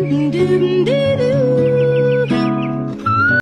doom doom doom